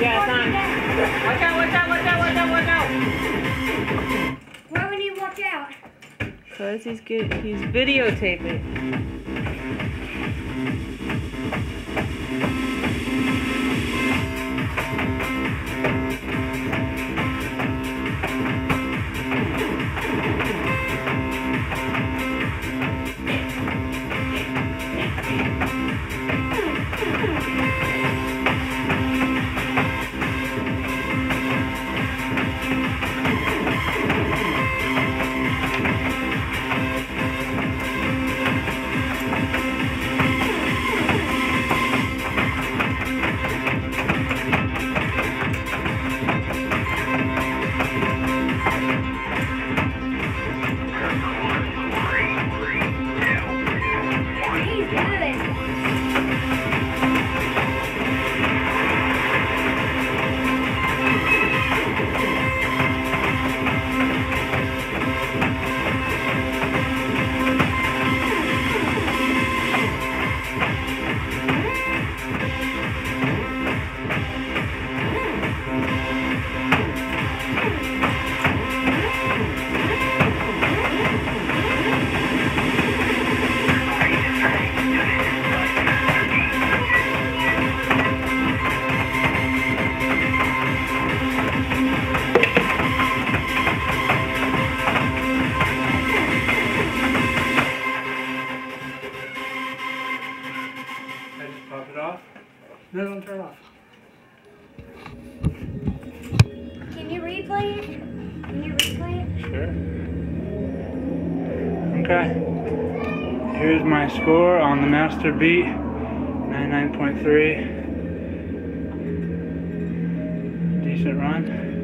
Yeah, it's. Watch out, watch out, watch out, watch out, watch out. Why would he watch out? Because he's good. He's videotaping. No, don't turn off. Can you replay it? Can you replay it? Sure. Okay. Here's my score on the master beat 99.3. Decent run.